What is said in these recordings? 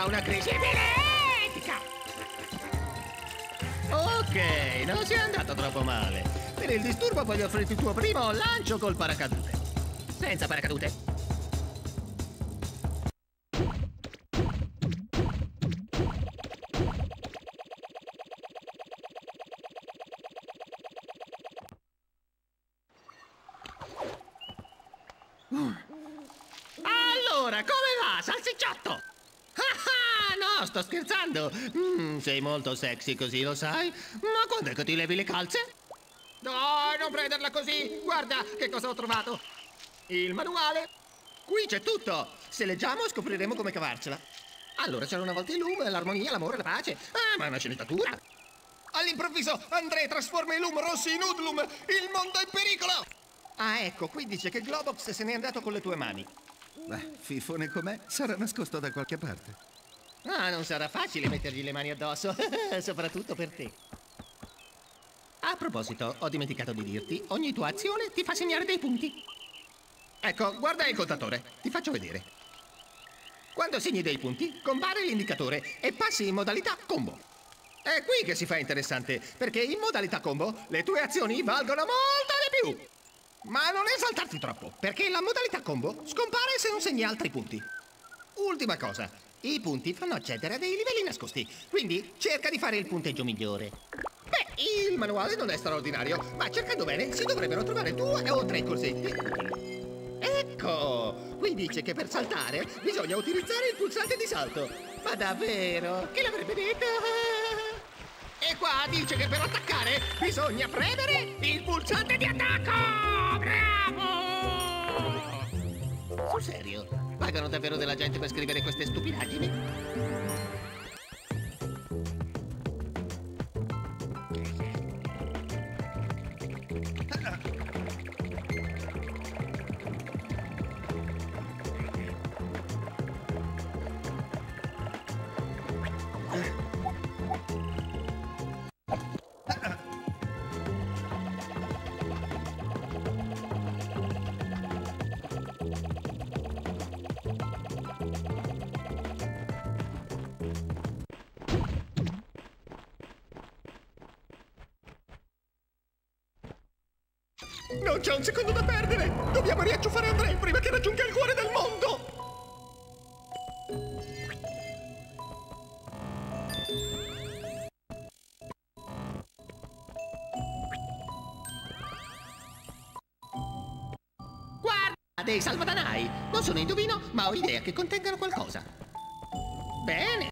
Verrà una crisi epiletica! Ok, non si è andato troppo male. Per il disturbo voglio offrirti il tuo primo lancio col paracadute. Senza paracadute. Sei molto sexy così, lo sai? Ma quando è che ti levi le calze? No, non prenderla così. Guarda che cosa ho trovato. Il manuale. Qui c'è tutto. Se leggiamo scopriremo come cavarcela. Allora c'era una volta il lume, l'armonia, l'amore, la pace. Ah, ma è una sceneggiatura. All'improvviso Andrei trasforma il lume rossi in Udlum. Il mondo è in pericolo. Ah, ecco, qui dice che Globox se n'è andato con le tue mani. Beh, fifone com'è, sarà nascosto da qualche parte. Ah, non sarà facile mettergli le mani addosso, soprattutto per te. A proposito, ho dimenticato di dirti, ogni tua azione ti fa segnare dei punti. Ecco, guarda il contatore, ti faccio vedere. Quando segni dei punti, compare l'indicatore e passi in modalità combo. È qui che si fa interessante, perché in modalità combo le tue azioni valgono molto di più. Ma non esaltarti troppo, perché la modalità combo scompare se non segni altri punti. Ultima cosa, i punti fanno accedere a dei livelli nascosti, quindi cerca di fare il punteggio migliore. Beh, il manuale non è straordinario, ma cercando bene si dovrebbero trovare due o tre cosetti. Ecco, qui dice che per saltare bisogna utilizzare il pulsante di salto. Ma davvero? Chi l'avrebbe detto? E qua dice che per attaccare bisogna premere il pulsante di attacco! Bravo! Sul serio? Pagano davvero della gente per scrivere queste stupidaggini? Non sono indovino, ma ho idea che contengano qualcosa. Bene,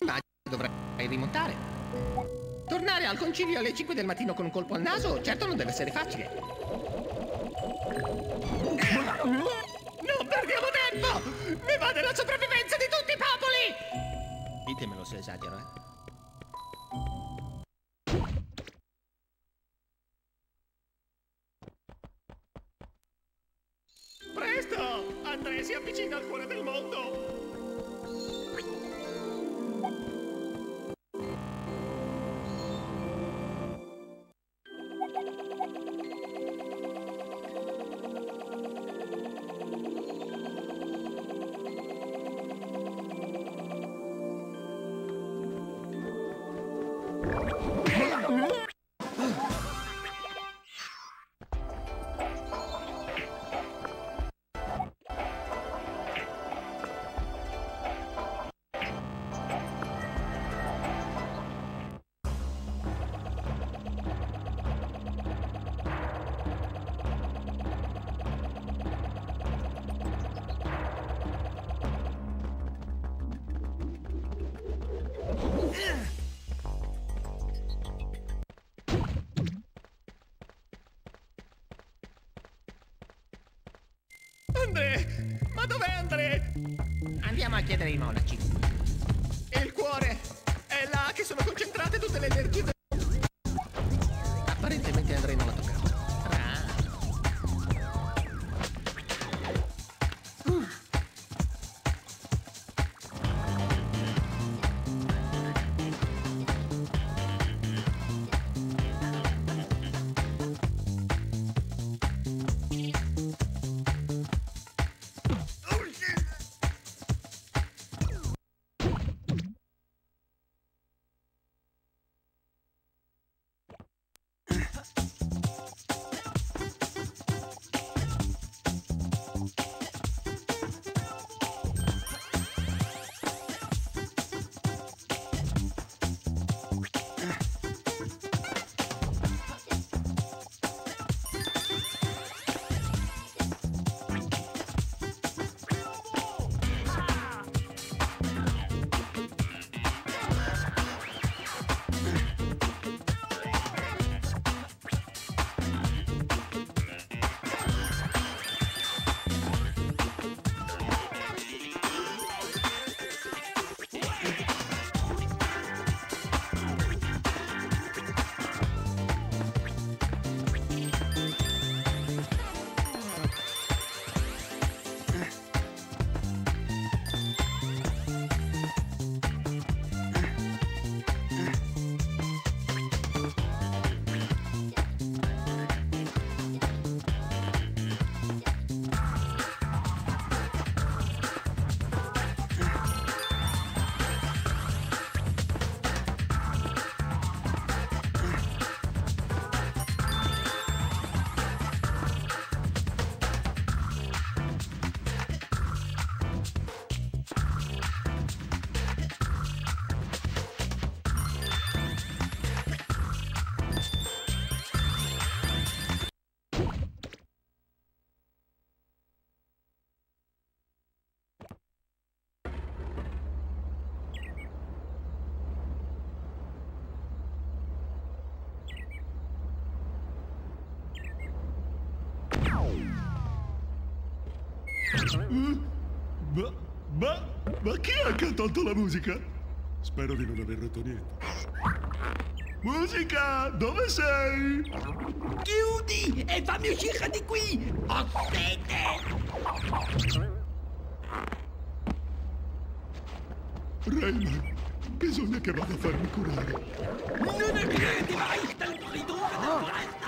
immagino dovrai rimontare. Tornare al concilio alle 5 del mattino con un colpo al naso, certo non deve essere facile. Non perdiamo tempo! Ne va della sopravvivenza di tutti i popoli! Ditemelo se esagero, eh. うわ! Andre! Ma dov'è Andre? Andiamo a chiedere ai monaci. Il cuore! È là che sono concentrate tutte le energie del... Ma, ma, ma chi che ha tolto la musica? Spero di non aver rotto niente. Musica, dove sei? Chiudi e fammi uscire di qui! Ho sete! Rayman, bisogna che vada a farmi curare. Non è niente mai dal corridore della foresta!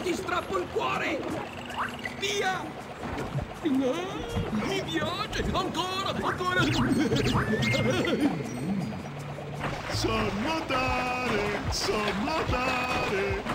Ti strappo il cuore! Via! No, mi piace! Ancora! Ancora! So nuotare, so nuotare.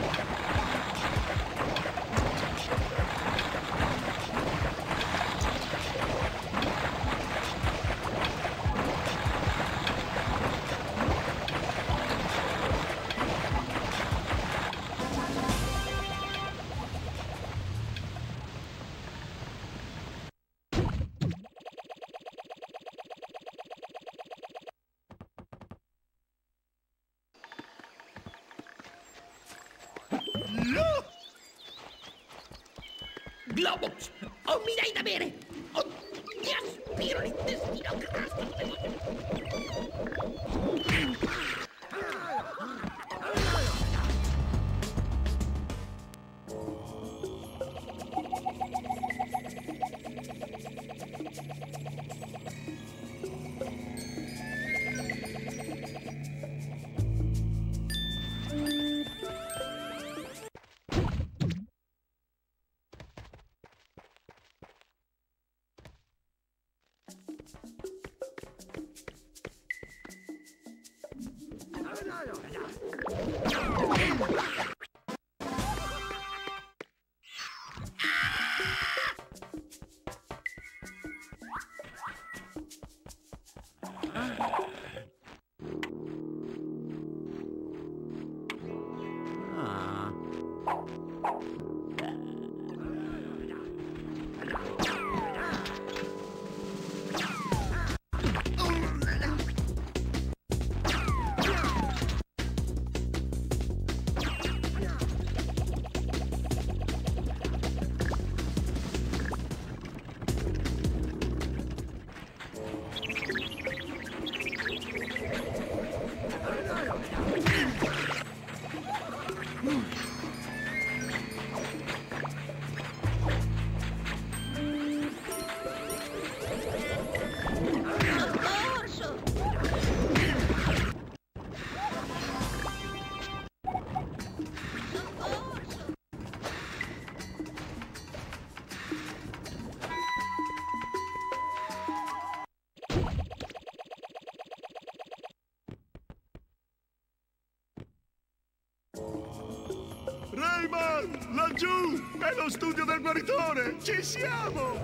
Laggiù! È lo studio del guaritore! Ci siamo!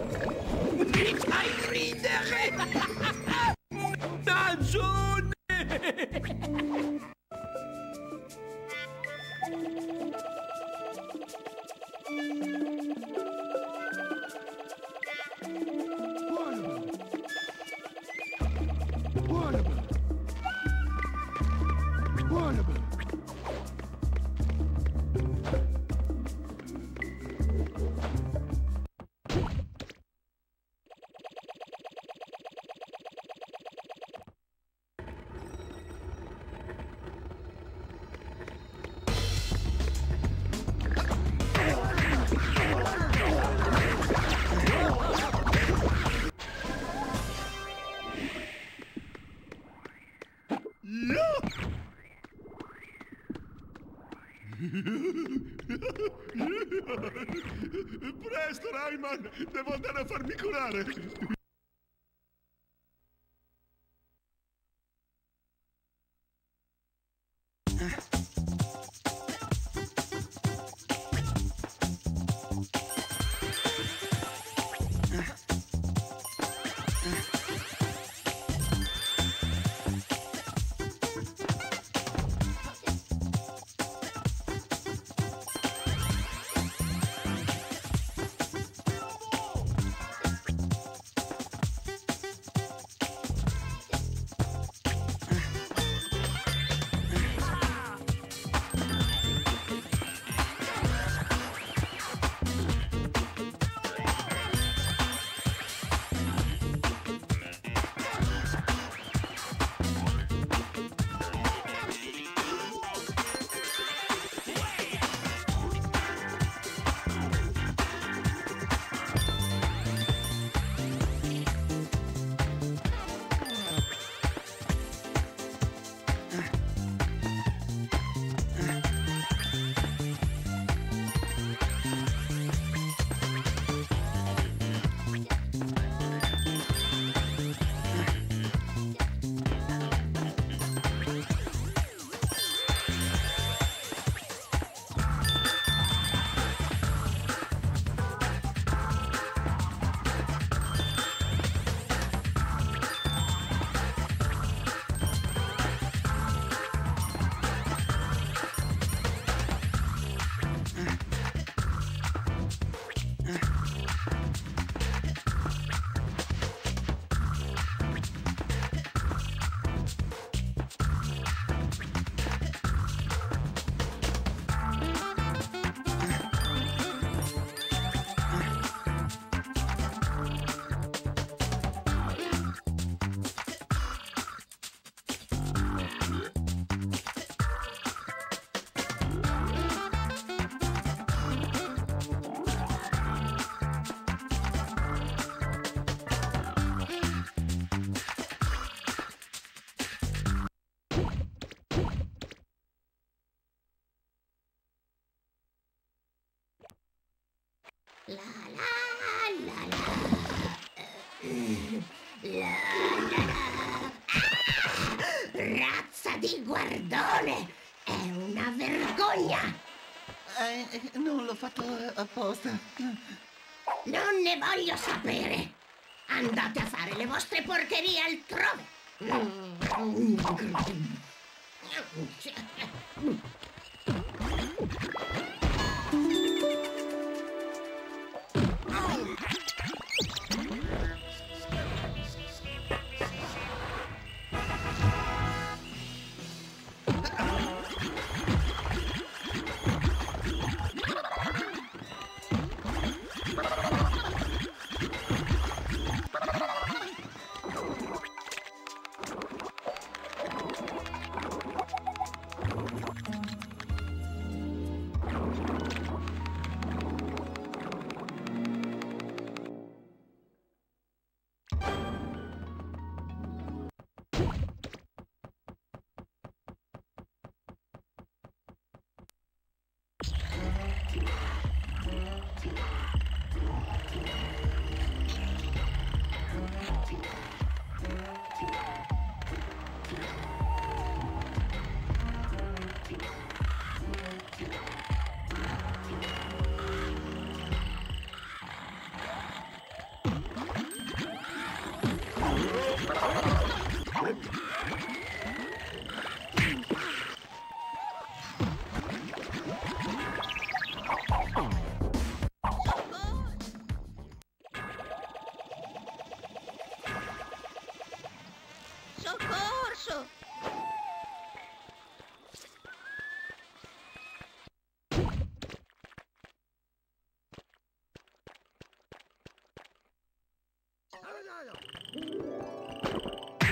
Mi fai ridere! Di guardone! È una vergogna! Eh, non l'ho fatto apposta. Non ne voglio sapere! Andate a fare le vostre porcherie altrove! Soccorso!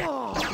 Oh!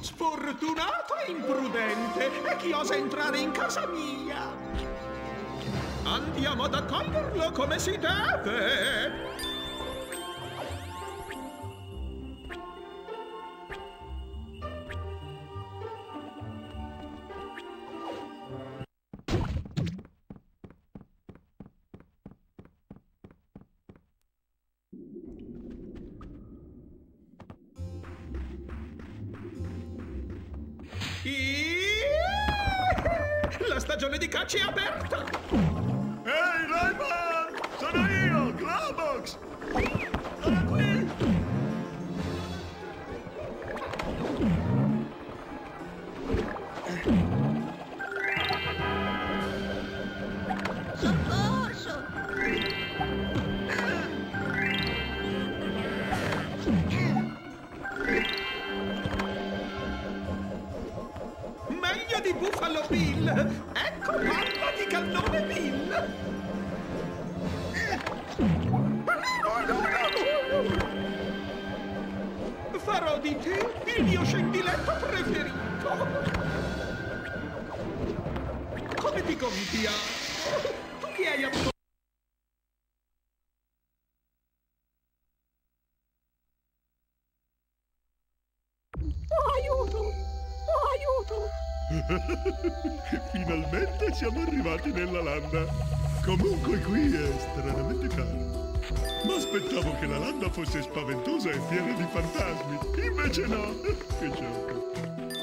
Sfortunato e imprudente! E chi osa entrare in casa mia? Andiamo ad accoglierlo come si deve! Farò di te il mio scendiletto preferito! Come ti compiamo? Tu che hai avuto... Finalmente siamo arrivati nella landa. Comunque qui è stranamente calmo. Ma aspettavo che la landa fosse spaventosa e piena di fantasmi. Invece no. Che gioco.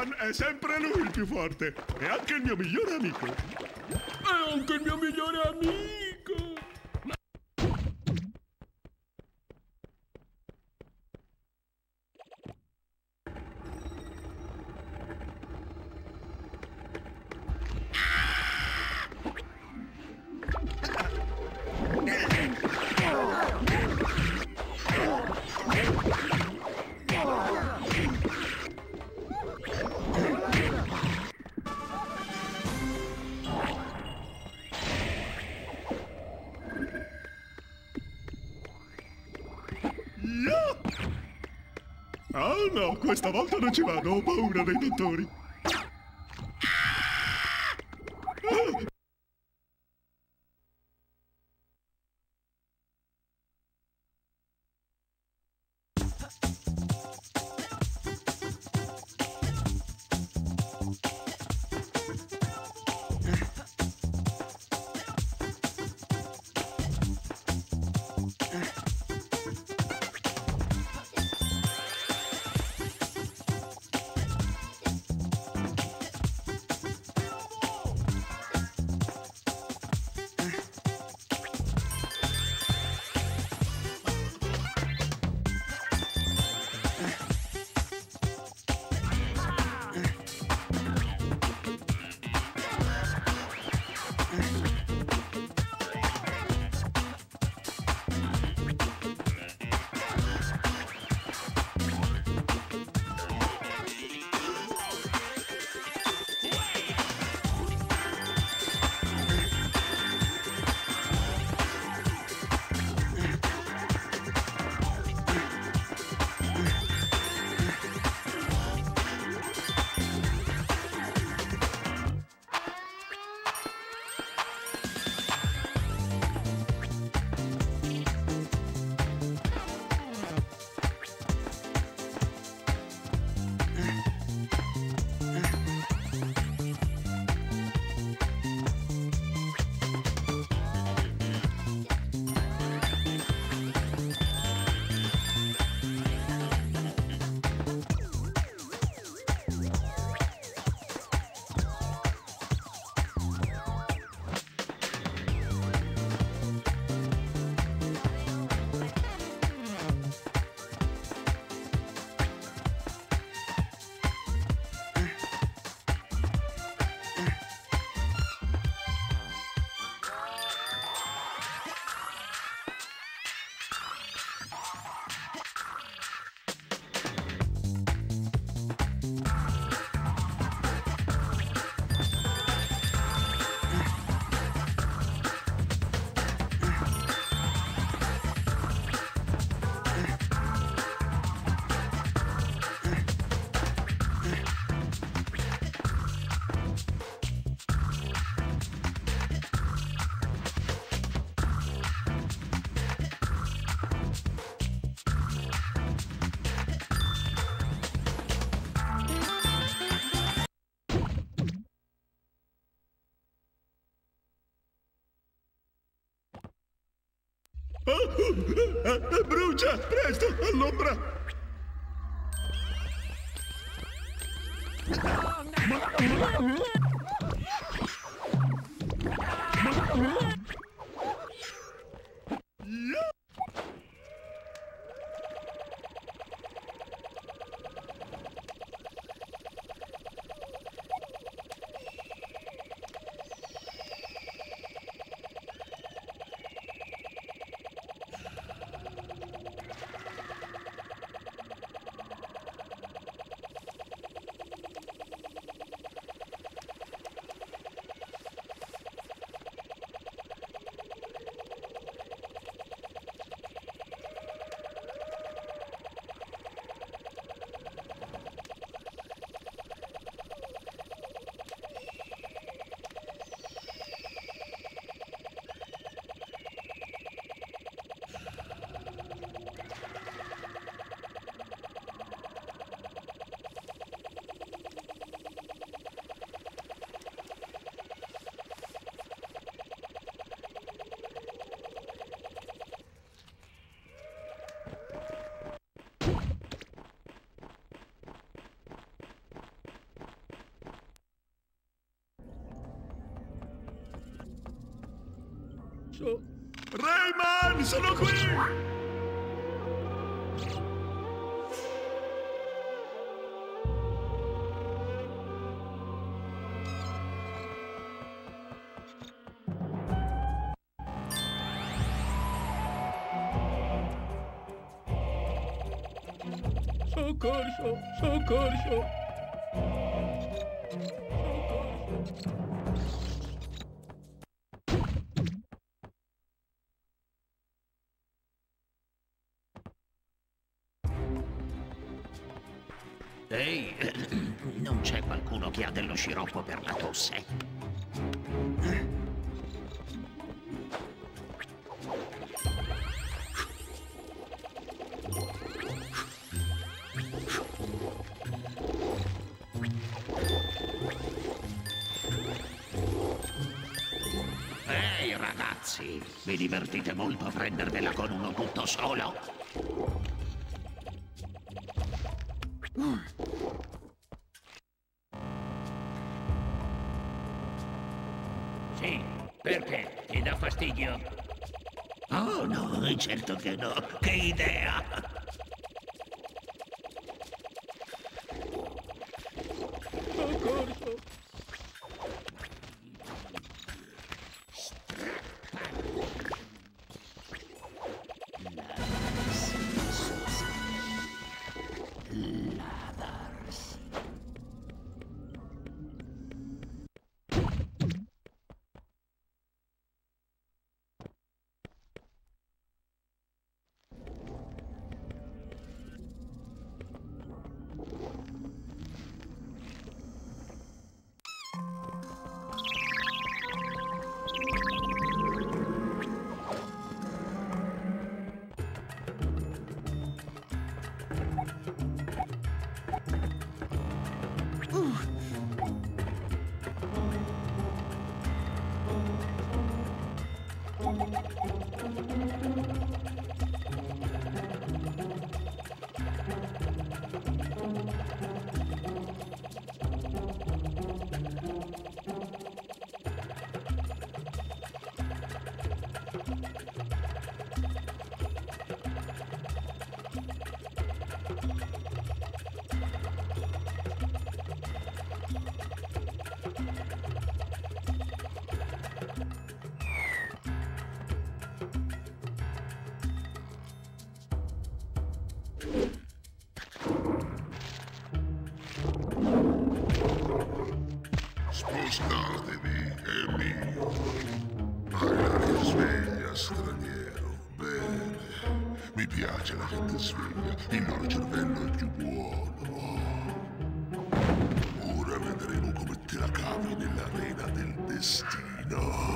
Rayman è sempre lui il più forte e anche il mio migliore amico. È anche il mio migliore amico! Questa volta non ci vado, ho paura dei dottori. Brucia! Presto, all'ombra! その声サカリショサカリショカリショ sciroppo per la tosse? Ehi ragazzi, vi divertite molto a prendervela con uno tutto solo? No, certo che no. Che gente sveglia. Il loro cervello è più buono. Ora vedremo come te la cavi nell'arena del destino.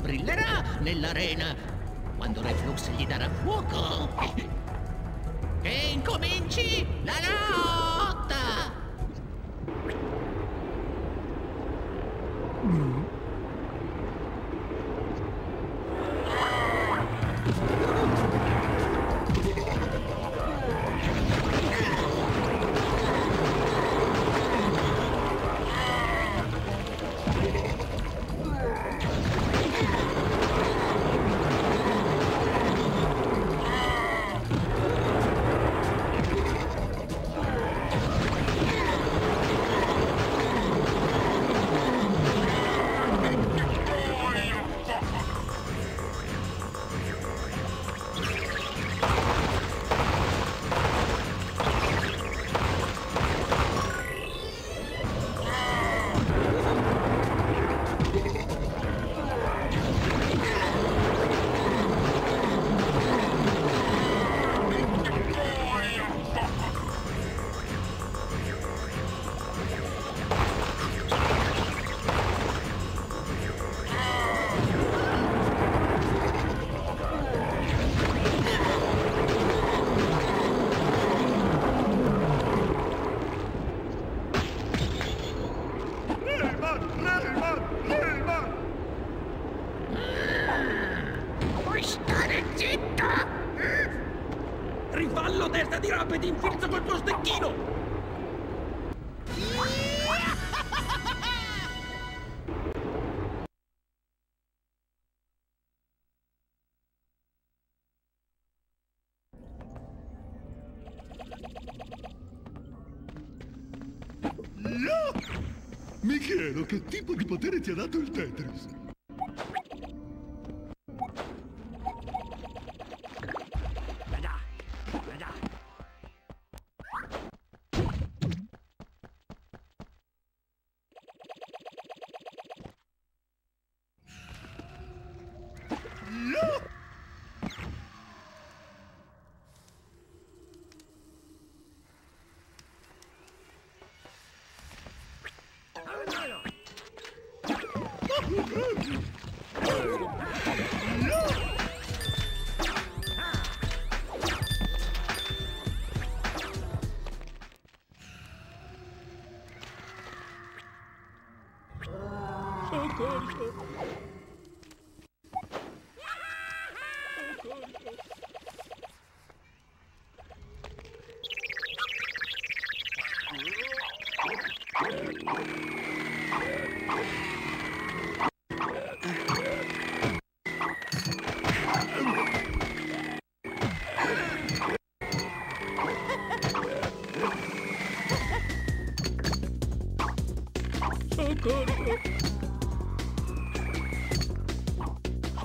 Brillerà nell'arena quando Reflux gli darà fuoco. Chiedo che tipo di potere ti ha dato il Tetris.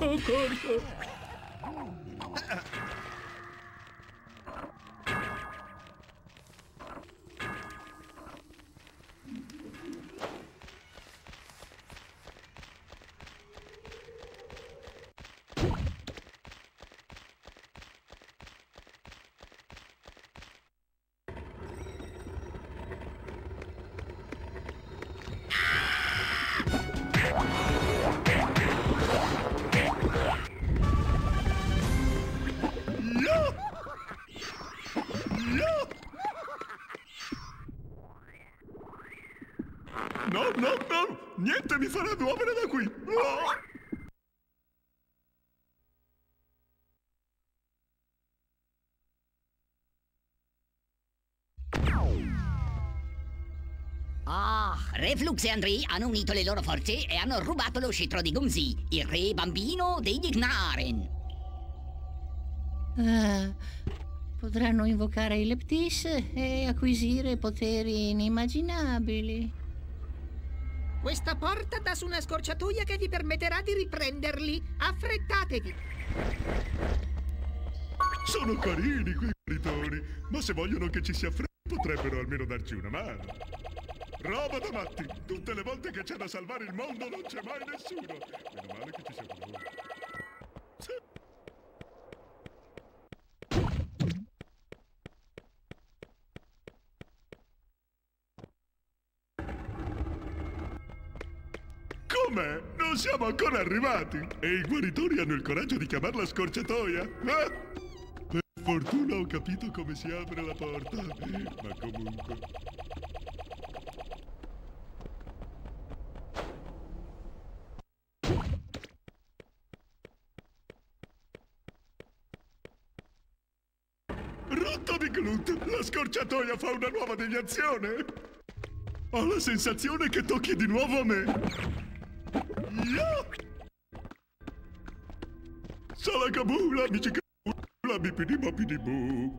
oh, God. Oh. Niente mi farà muovere da qui! No! Ah, Reflux e Andrei hanno unito le loro forze e hanno rubato lo scettro di Gumzi, il re bambino degli Gnaren. Ah, potranno invocare i Leptis e acquisire poteri inimmaginabili. Questa porta dà su una scorciatoia che vi permetterà di riprenderli. Affrettatevi! Sono carini quei guaritori, ma se vogliono che ci sia freddo potrebbero almeno darci una mano. Roba da matti! Tutte le volte che c'è da salvare il mondo non c'è mai nessuno! Meno male che ci siamo noi. Siamo ancora arrivati! E i guaritori hanno il coraggio di chiamarla scorciatoia? Eh? Per fortuna ho capito come si apre la porta. Ma comunque... Rotto di! La scorciatoia fa una nuova deviazione! Ho la sensazione che tocchi di nuovo a me! Salah kamu lah Michika, Labi, Pidi, Bapidi, bu.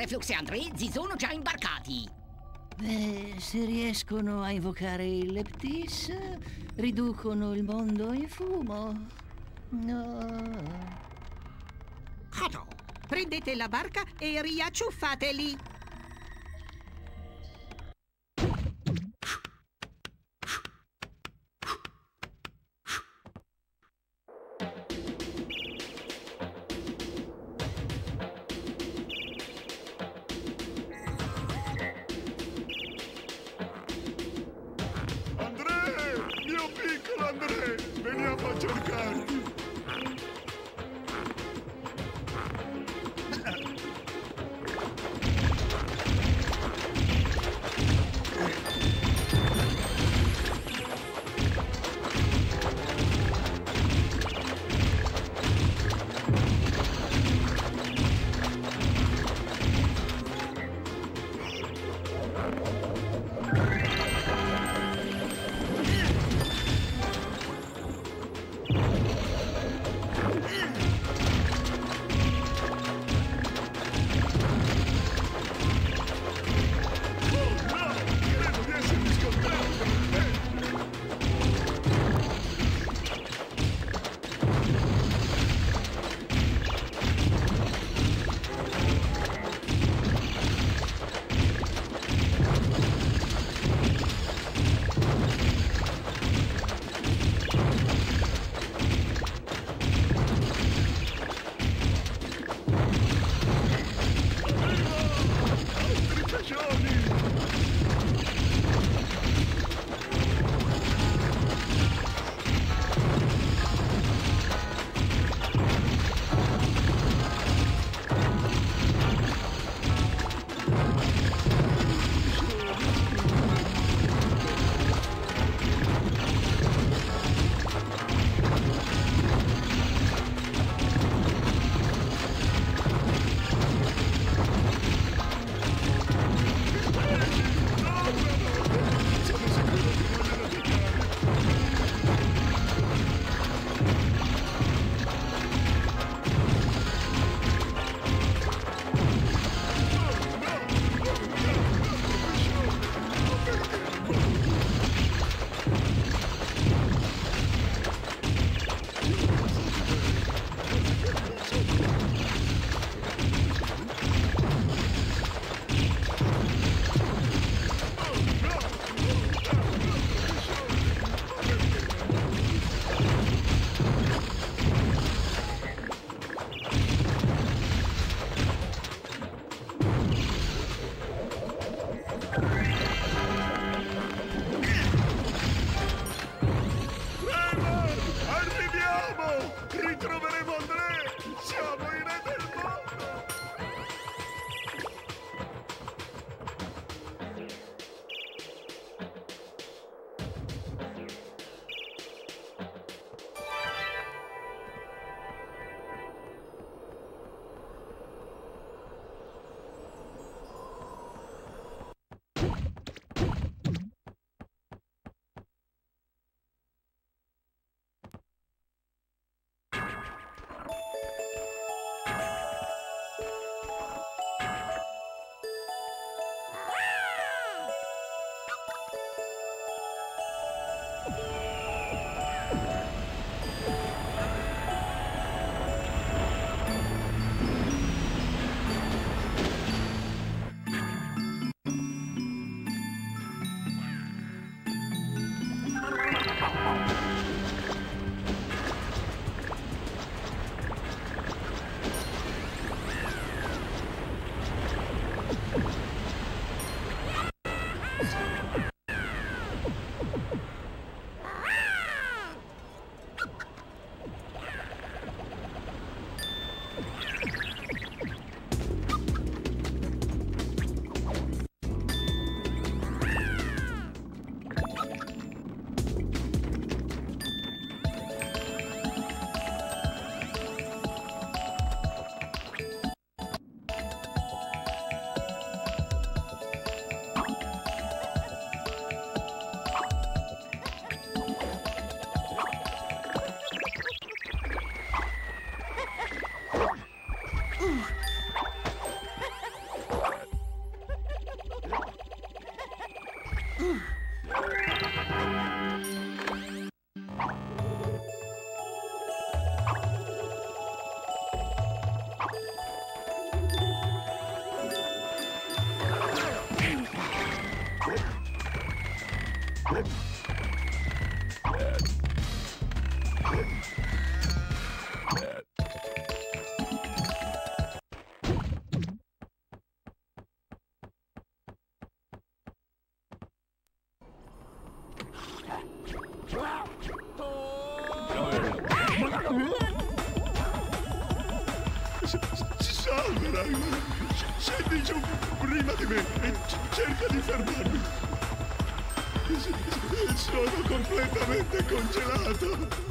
Reflux e André si sono già imbarcati. Beh, se riescono a invocare il Leptis, riducono il mondo in fumo. No. Coto, prendete la barca e riacciuffateli. Completamente congelato.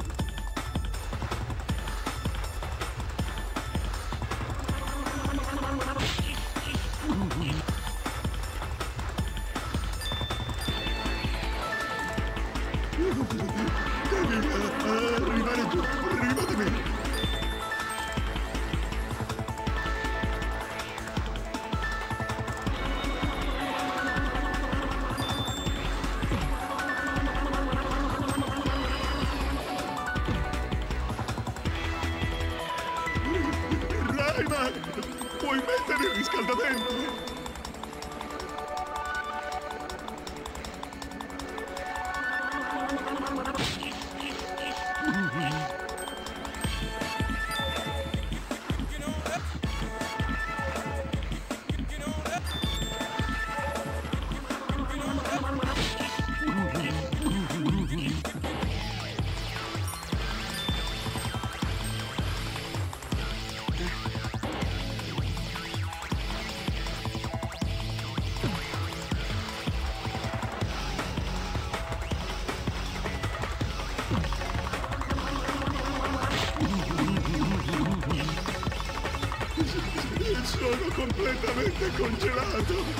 Congelato.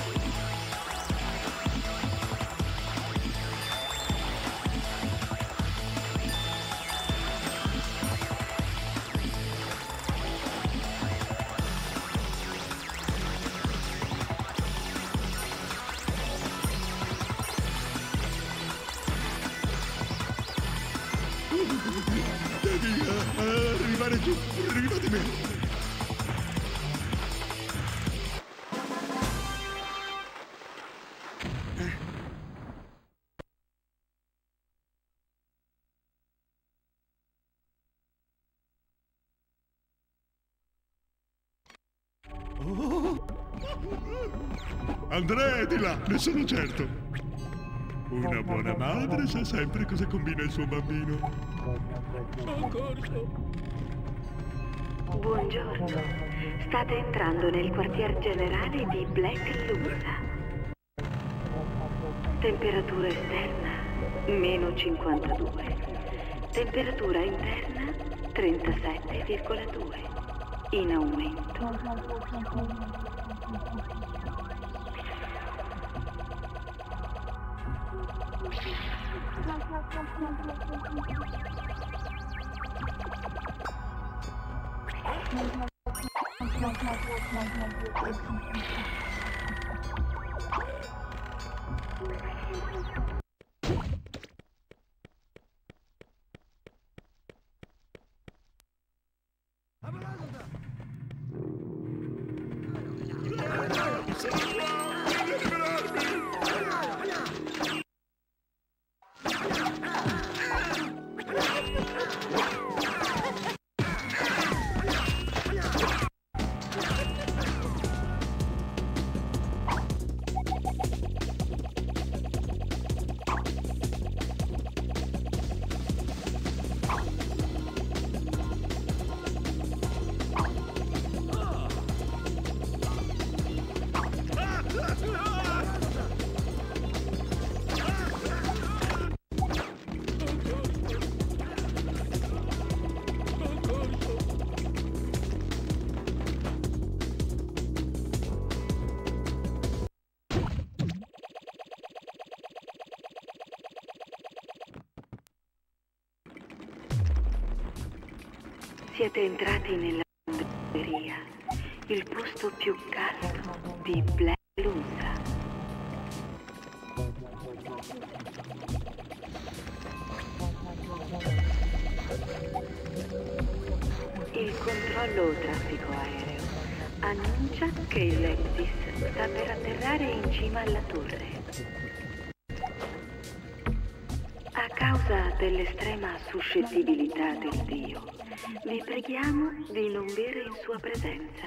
Andrea è di là, ne sono certo. Una buona madre sa sempre cosa combina il suo bambino. Buongiorno, state entrando nel quartier generale di Black Lusa. Temperatura esterna meno 52. Temperatura interna 37,2. In aumento. it. Siete entrati nella lavanderia, il posto più caldo di Black Lusa. Il controllo traffico aereo annuncia che il Lexis sta per atterrare in cima alla torre. A causa dell'estrema suscettibilità del Dio, vi preghiamo di non bere in sua presenza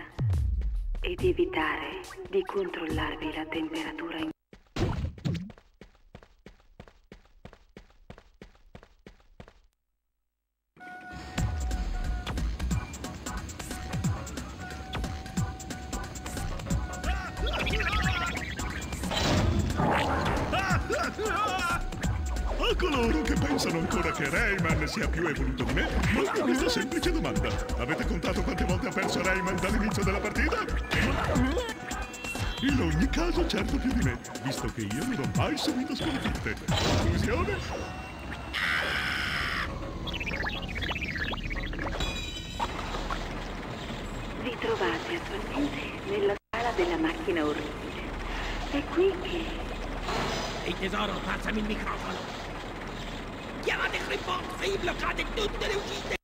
e di evitare di controllarvi la temperatura in A coloro che pensano ancora che Rayman sia più evoluto semplice domanda. Avete contato quante volte ha perso Rayman dall'inizio della partita? In ogni caso, certo più di me, visto che io non ho mai subito sconfitte. Conclusione? Vi trovate attualmente nella sala della macchina orribile. È qui che Ehi tesoro, passami il microfono. Chiamate Creeport e bloccate tutte le uscite.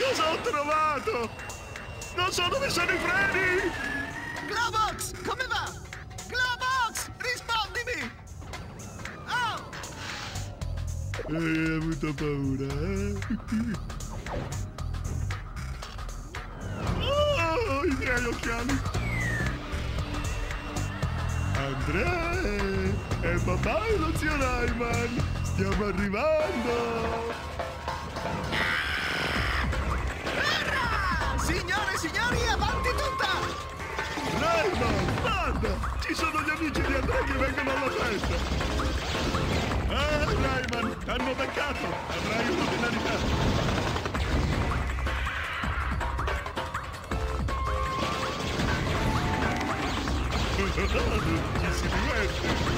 Cosa ho trovato! Non so dove sono i freni! Globox, come va? Globox, rispondimi! Oh! Hai avuto paura, eh? Oh, i miei occhiali! Andrea e papà e lo zio Rayman. Stiamo arrivando. Signore e signori, avanti tutta! Rayman, guarda! Ci sono gli amici di Andrea che vengono alla festa. Ah, Rayman, hanno beccato. Avrai una penalità. Ci si diverte.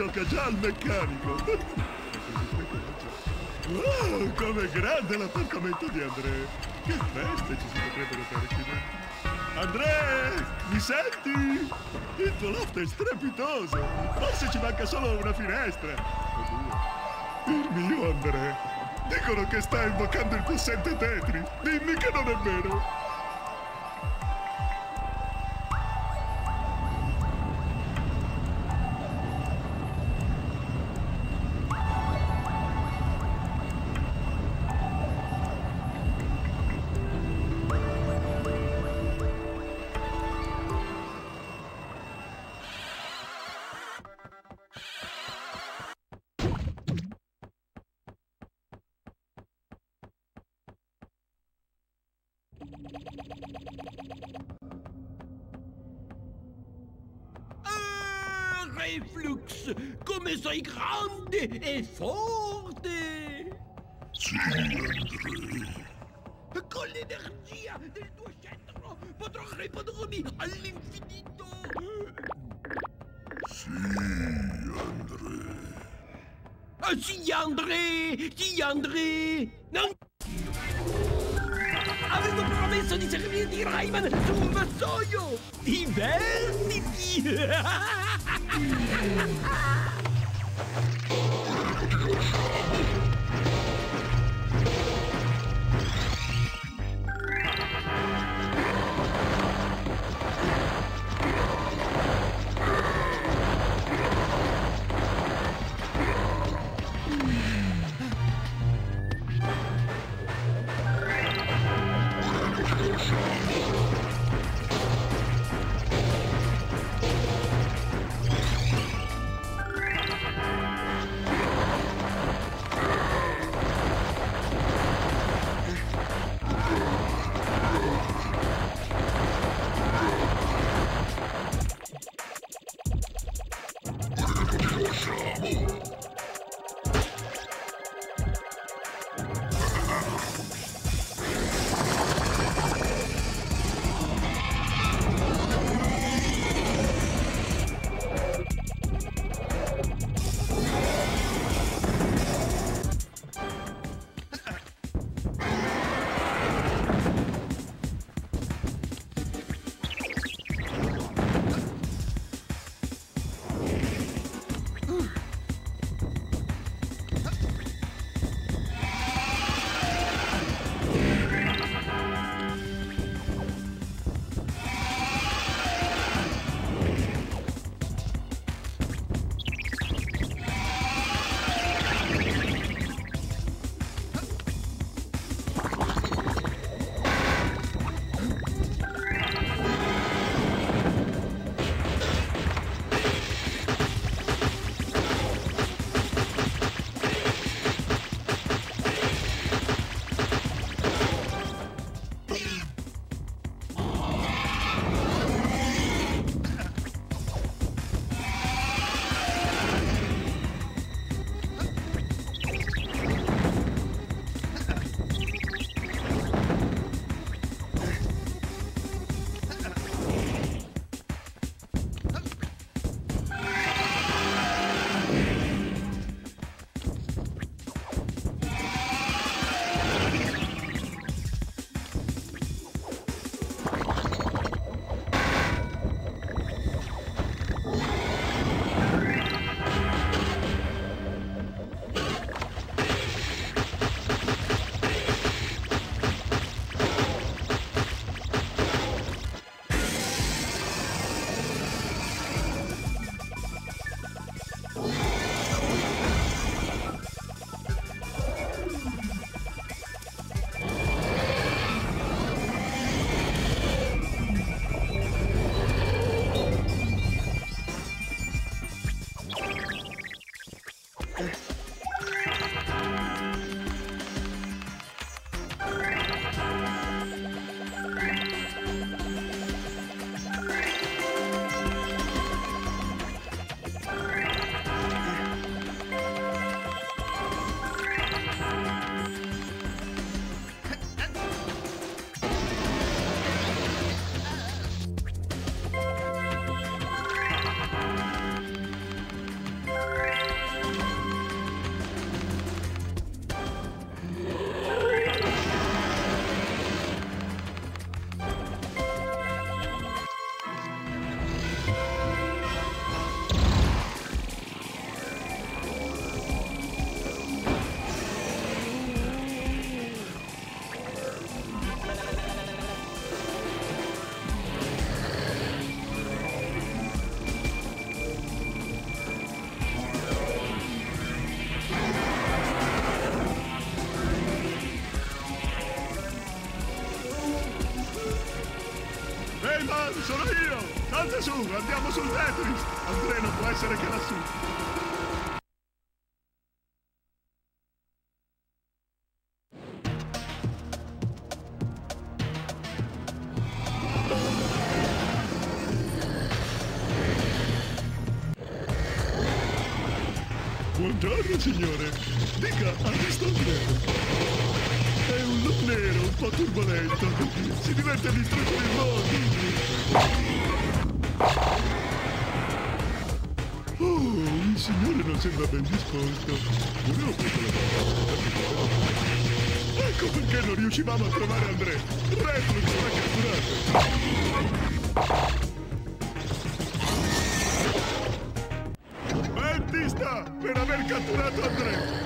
Gioca già al meccanico! Wow, com'è grande l'appartamento di Andrea! Che feste ci si potrebbero fare qui dentro! Andrea! Mi senti? Il tuo loft è strepitoso! Forse ci manca solo una finestra! O due. Il mio Andrea! Dicono che sta invocando il possente Tetri! Dimmi che non è vero! Forte! Sì, Andrea! Con l'energia del tuo scettro potrò riprodurmi all'infinito! Sì, Andrea! Ah, sì, André! Sì, André! Non... Avevo promesso di servirti Rayman su un vassoio! Divertiti! su, andiamo sul Tetris! Andrea non può essere che lassù! Buongiorno signore, dica ha visto Andrea? È un nero, un po' turbolento. Si diverte a distruggere il mondo. Signore non sembra ben disposto. Volevo preso la parola. Ecco perché non riuscivamo a trovare Andrea. Reflux l'ha catturato. Mentista per aver catturato Andrea.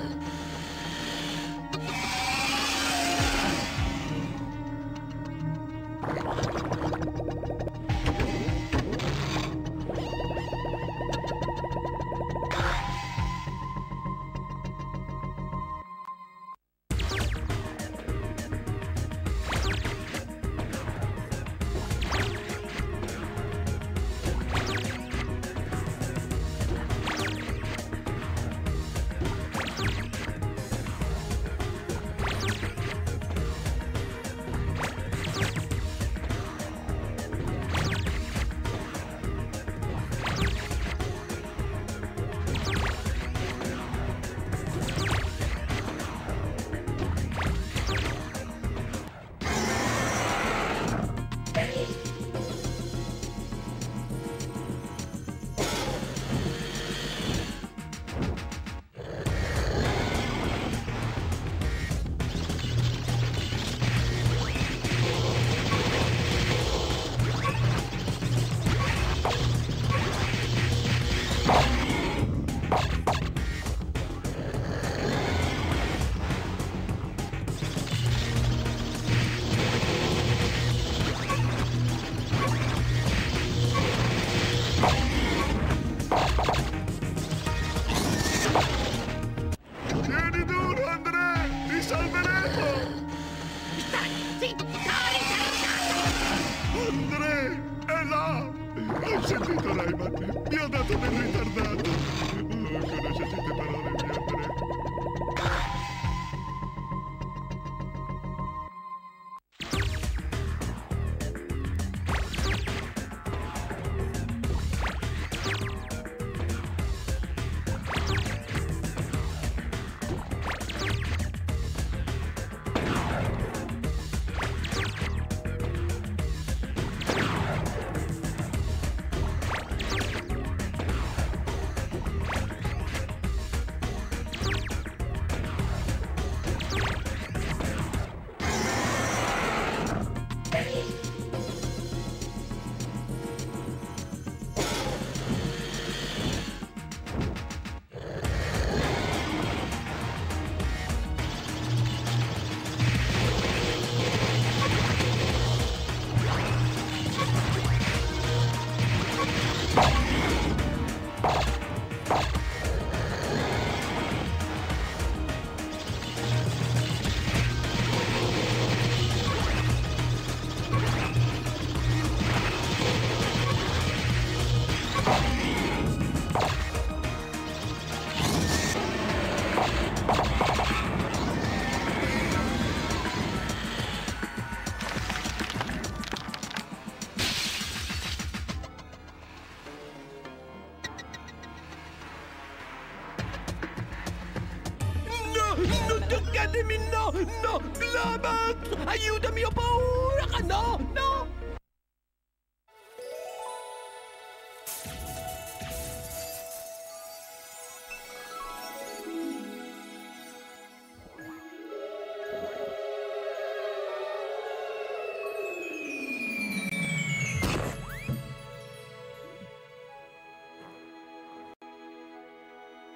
Aiutami, ho paura! No! No!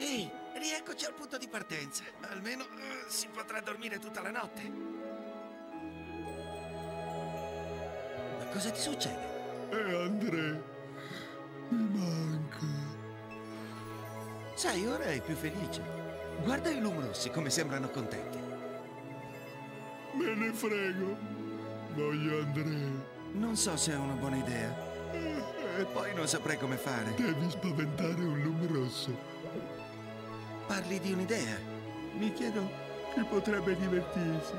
Ehi, rieccoci al punto di partenza. Almeno eh, si potrà dormire tutta la notte. Cosa ti succede? E Andrea, mi manca. Sai, ora è più felice. Guarda i luminosi come sembrano contenti. Me ne frego. Voglio Andrea. Non so se è una buona idea. E poi non saprei come fare. Devi spaventare un lume rosso. Parli di un'idea. Mi chiedo chi potrebbe divertirsi.